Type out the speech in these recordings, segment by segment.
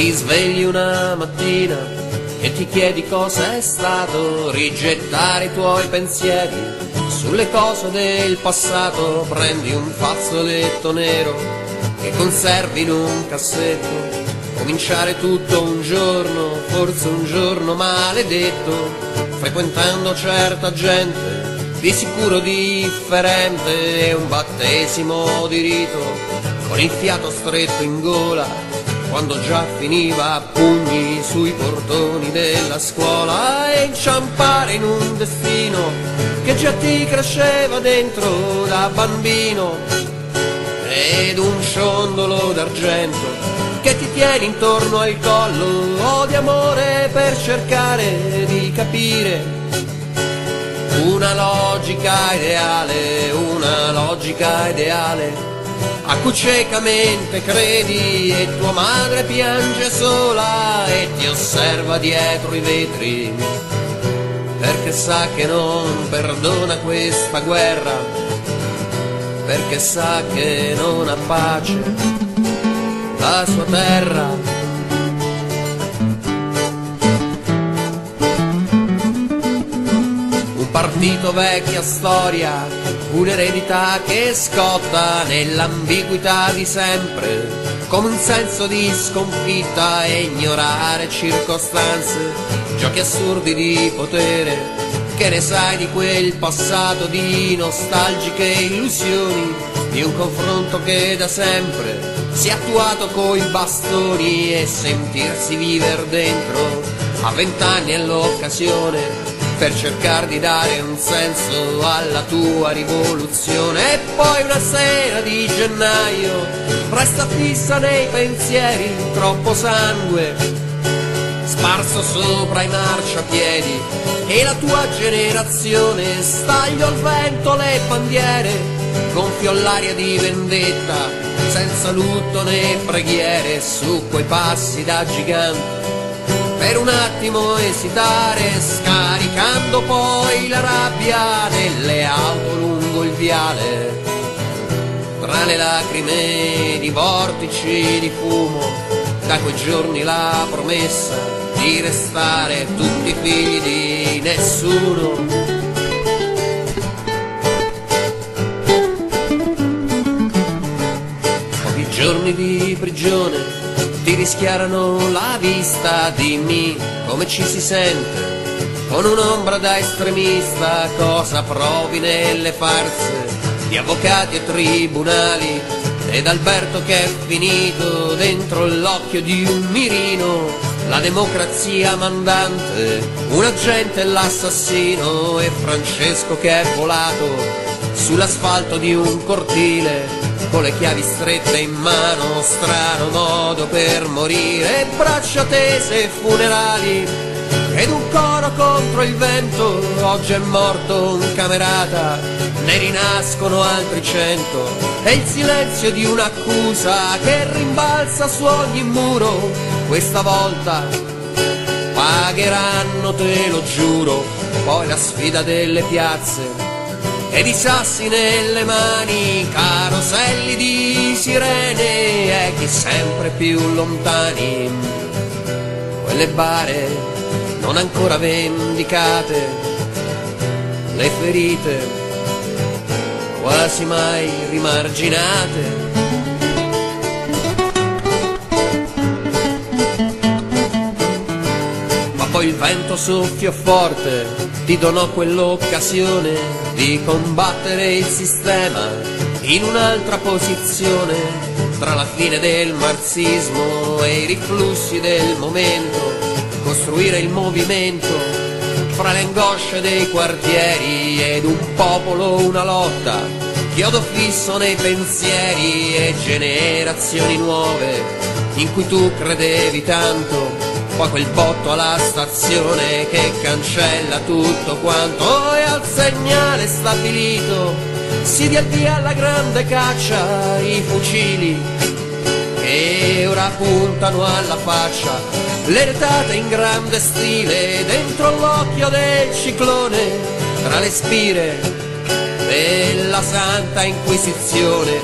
ti svegli una mattina e ti chiedi cosa è stato, rigettare i tuoi pensieri sulle cose del passato, prendi un fazzoletto nero che conservi in un cassetto, cominciare tutto un giorno, forse un giorno maledetto, frequentando certa gente, di sicuro differente, un battesimo di rito, con il fiato stretto in gola, quando già finiva a pugni sui portoni della scuola e inciampare in un destino che già ti cresceva dentro da bambino. Ed un ciondolo d'argento che ti tieni intorno al collo o di amore per cercare di capire. Una logica ideale, una logica ideale a cui ciecamente credi e tua madre piange sola e ti osserva dietro i vetri perché sa che non perdona questa guerra perché sa che non ha pace la sua terra partito vecchia storia, un'eredità che scotta nell'ambiguità di sempre, come un senso di sconfitta e ignorare circostanze, giochi assurdi di potere, che ne sai di quel passato di nostalgiche illusioni, di un confronto che da sempre si è attuato coi bastoni e sentirsi viver dentro. A vent'anni è l'occasione per cercare di dare un senso alla tua rivoluzione. E poi una sera di gennaio resta fissa nei pensieri troppo sangue sparso sopra i marciapiedi e la tua generazione staglio al vento le bandiere gonfio l'aria di vendetta senza lutto né preghiere su quei passi da gigante per un attimo esitare, scaricando poi la rabbia nelle auto lungo il viale. Tra le lacrime di vortici di fumo, da quei giorni la promessa di restare tutti figli di nessuno. Pochi giorni di prigione ti rischiarano la vista, dimmi come ci si sente. Con un'ombra da estremista cosa provi nelle farse di avvocati e tribunali ed Alberto che è finito dentro l'occhio di un mirino, la democrazia mandante, un agente l'assassino e Francesco che è volato sull'asfalto di un cortile con le chiavi strette in mano, strano modo per morire, braccia tese funerali ed un coro contro il vento, oggi è morto un camerata, ne rinascono altri cento, e il silenzio di un'accusa che rimbalza su ogni muro, questa volta pagheranno, te lo giuro, poi la sfida delle piazze ed i sassi nelle mani, caroselli di sirene e chi sempre più lontani. Quelle bare non ancora vendicate, le ferite quasi mai rimarginate. Ma poi il vento soffia forte, ti donò quell'occasione di combattere il sistema in un'altra posizione tra la fine del marxismo e i riflussi del momento, costruire il movimento fra le angosce dei quartieri ed un popolo, una lotta, chiodo fisso nei pensieri e generazioni nuove in cui tu credevi tanto poi quel botto alla stazione che cancella tutto quanto. E al segnale stabilito si dia via alla grande caccia i fucili. Che ora puntano alla faccia le retate in grande stile dentro l'occhio del ciclone tra le spire della santa inquisizione.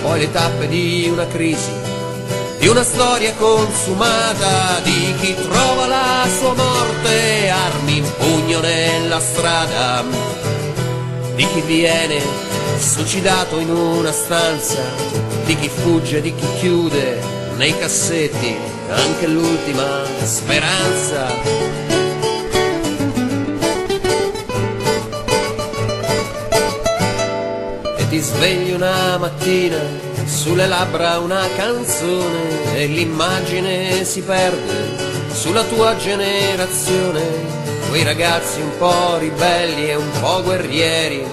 Poi le tappe di una crisi di una storia consumata di chi trova la sua morte, armi in pugno nella strada, di chi viene suicidato in una stanza, di chi fugge, di chi chiude nei cassetti anche l'ultima speranza. E ti svegli una mattina sulle labbra una canzone e l'immagine si perde sulla tua generazione, quei ragazzi un po' ribelli e un po' guerrieri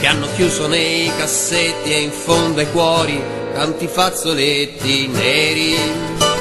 che hanno chiuso nei cassetti e in fondo ai cuori tanti fazzoletti neri.